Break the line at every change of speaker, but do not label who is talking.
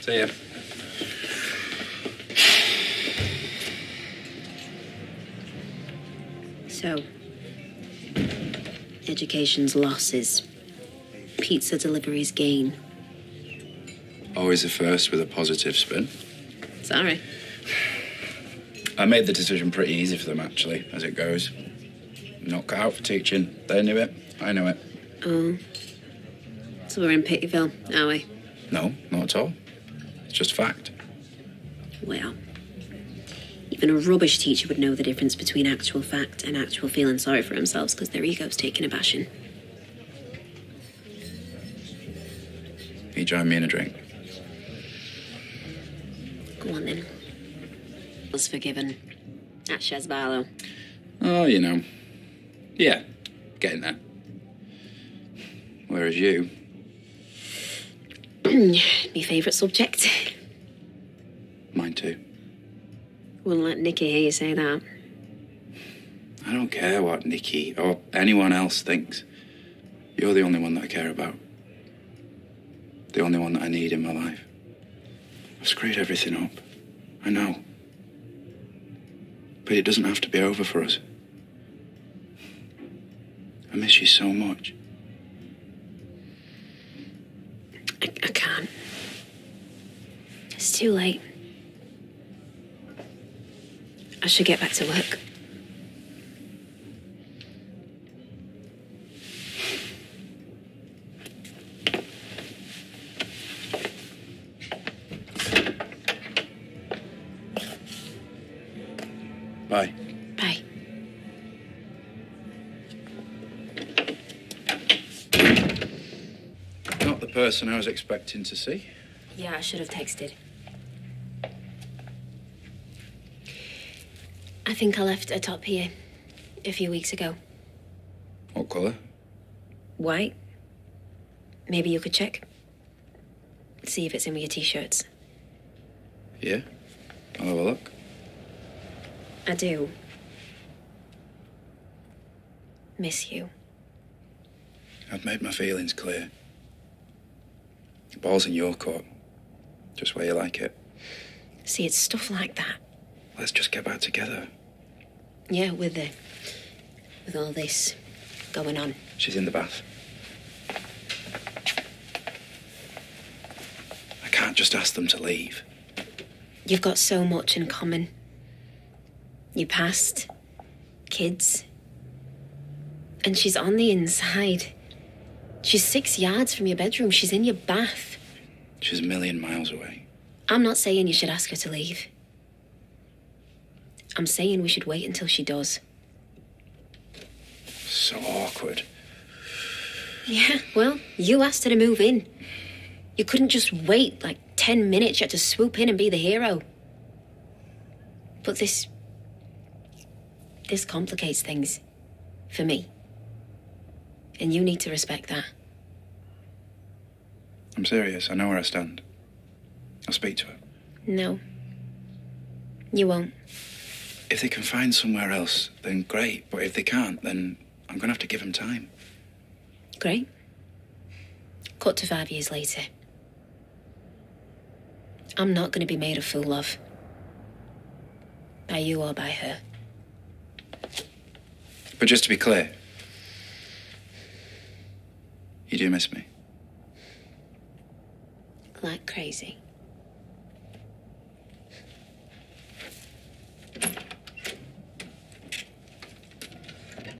See ya.
So, education's losses, pizza delivery's gain.
Always the first with a positive spin.
Sorry.
I made the decision pretty easy for them, actually, as it goes. Not cut out for teaching. They knew it. I knew it.
Oh. So we're in Pityville, are we?
No, not at all. It's just fact.
Well, even a rubbish teacher would know the difference between actual fact and actual feeling sorry for themselves because their ego's taking a bashing.
You join me in a drink.
Go on then. Was forgiven. At Shez Barlow.
Oh, you know. Yeah, getting there. Whereas you, Hmm.
Me favourite subject.
mine too.
Wouldn't let Nikki hear you say that.
I don't care what Nikki or anyone else thinks. You're the only one that I care about. The only one that I need in my life. I've screwed everything up. I know. But it doesn't have to be over for us. I miss you so much.
I, I can't. It's too late. I should get back to work.
Bye.
Bye.
Not the person I was expecting to see.
Yeah, I should have texted. I think I left a top here a few weeks ago.
What colour?
White. Maybe you could check. See if it's in with your t-shirts.
Yeah. I'll have a look.
I do. Miss you.
I've made my feelings clear. The ball's in your court. Just where you like it.
See, it's stuff like that.
Let's just get back together.
Yeah, with the with all this going on.
She's in the bath. I can't just ask them to leave.
You've got so much in common. Your past, kids. And she's on the inside. She's six yards from your bedroom. She's in your bath.
She's a million miles away.
I'm not saying you should ask her to leave. I'm saying we should wait until she does.
So awkward.
Yeah, well, you asked her to move in. You couldn't just wait like 10 minutes. You had to swoop in and be the hero. But this. This complicates things. For me. And you need to respect that.
I'm serious. I know where I stand. I'll speak to her.
No. You won't.
If they can find somewhere else, then great. But if they can't, then I'm going to have to give them time.
Great. Cut to five years later. I'm not going to be made a fool of. By you or by her.
But just to be clear, you do miss me.
Like crazy.